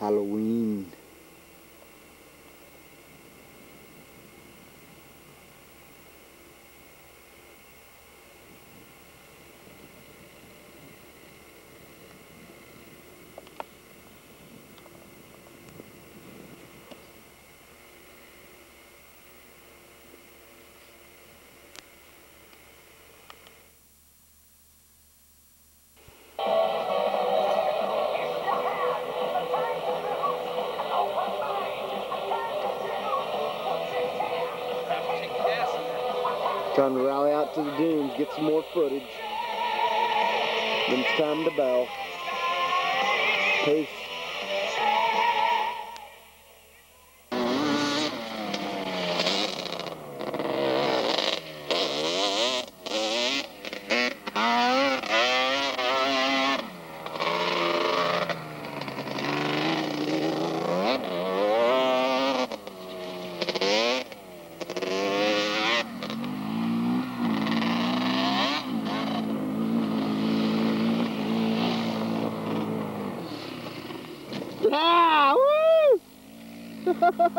Halloween. Trying to rally out to the dunes, get some more footage. Then it's time to bell. Peace.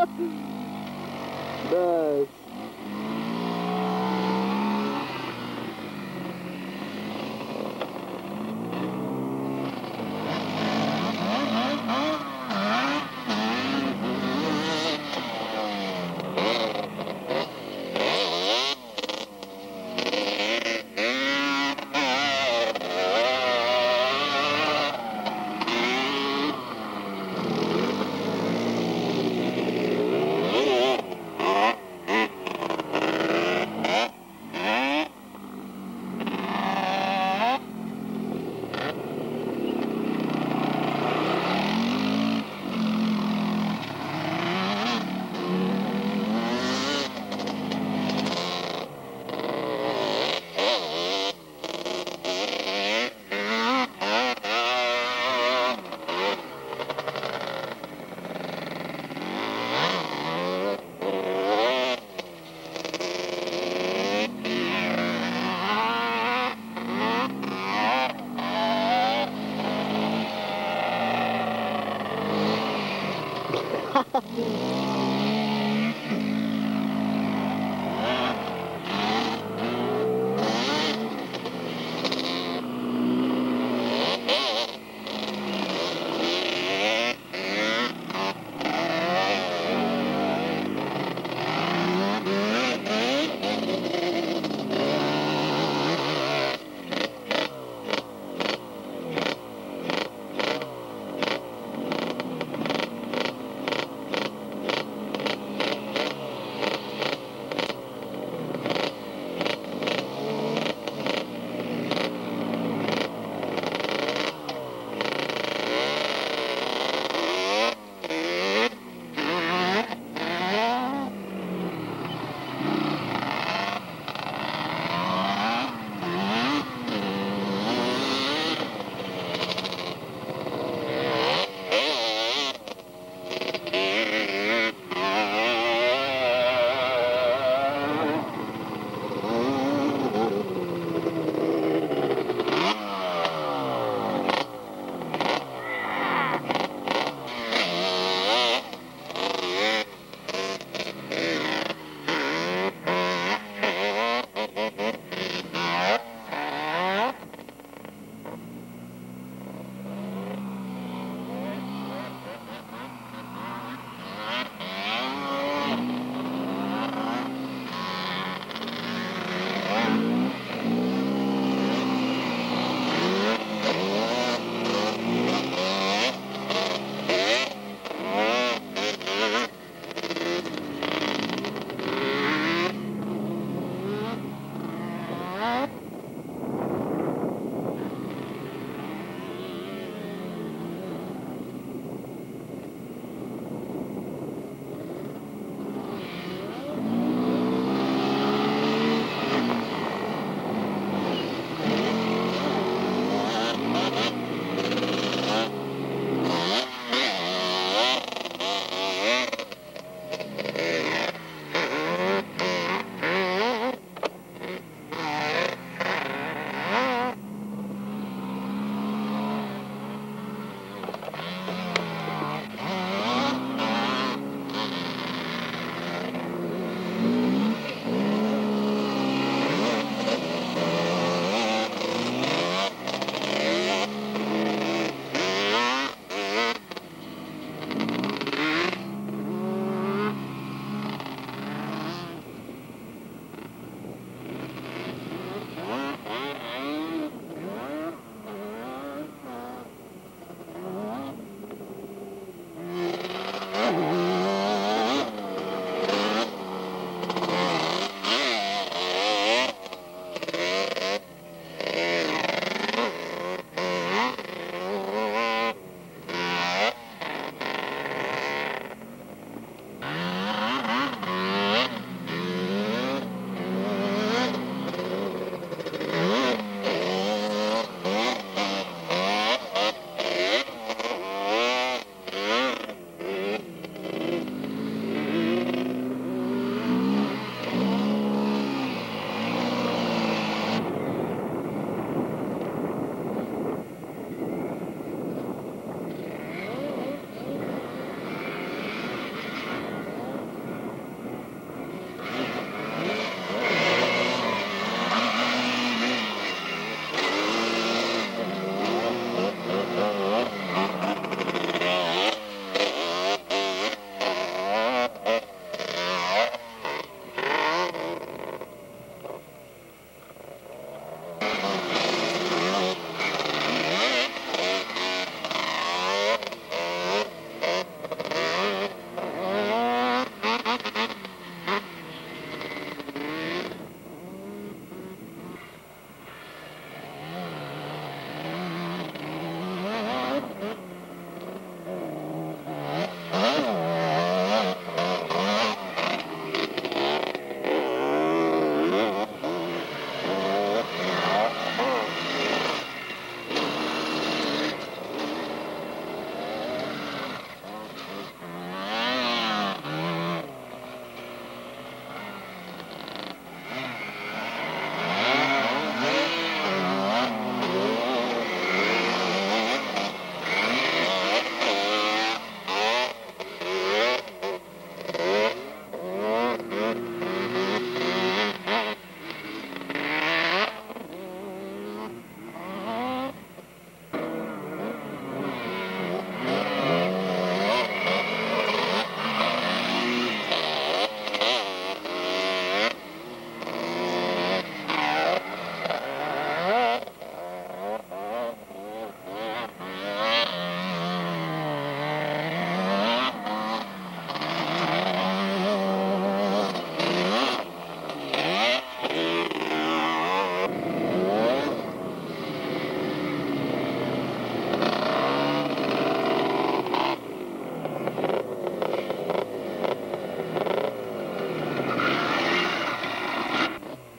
Ah, woo! nice.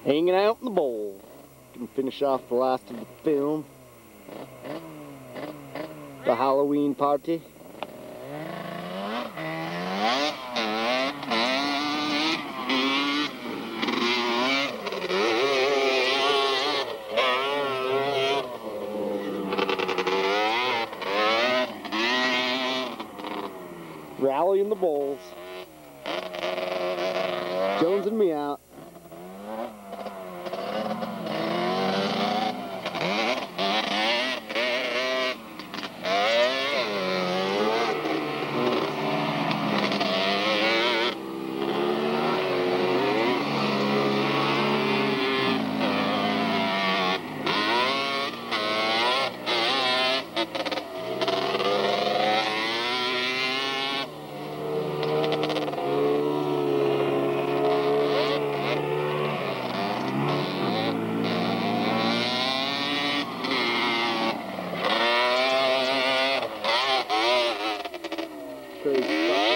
Hanging out in the bowl. Can finish off the last of the film. The Halloween party. Rallying the bowls. Jones and me out. Crazy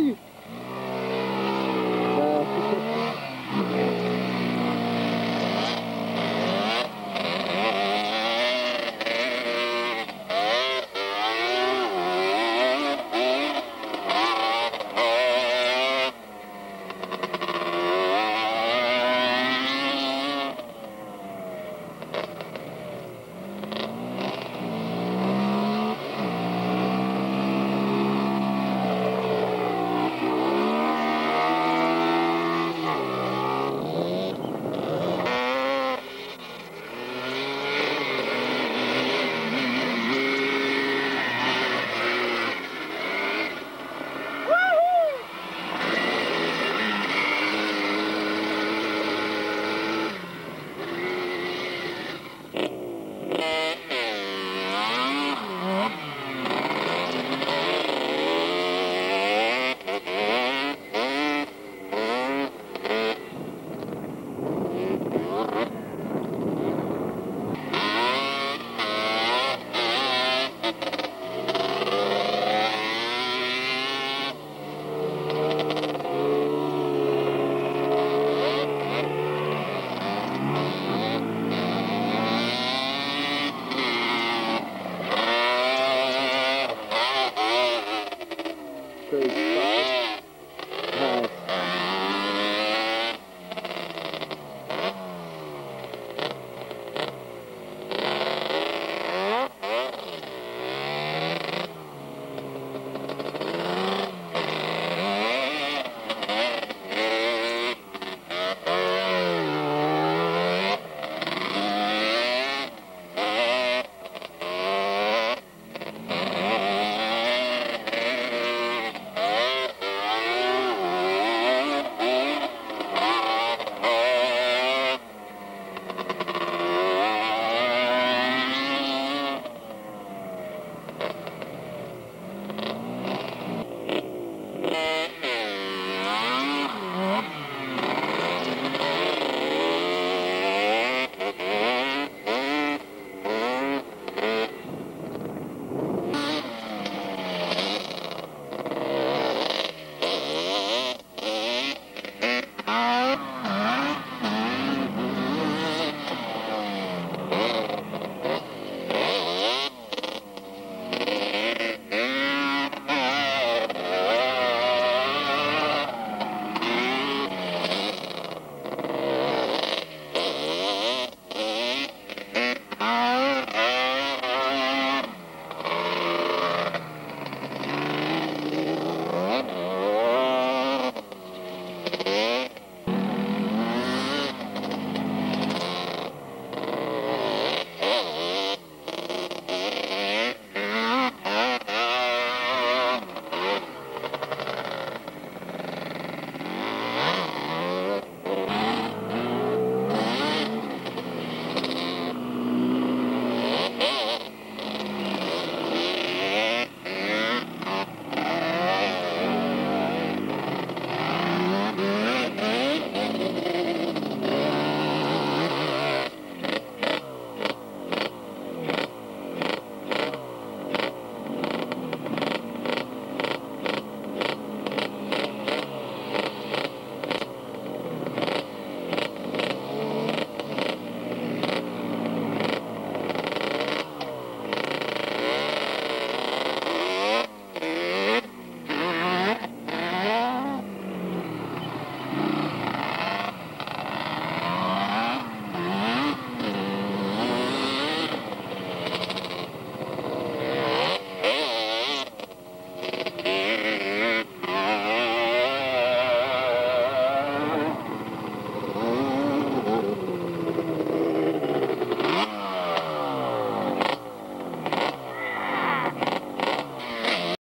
James,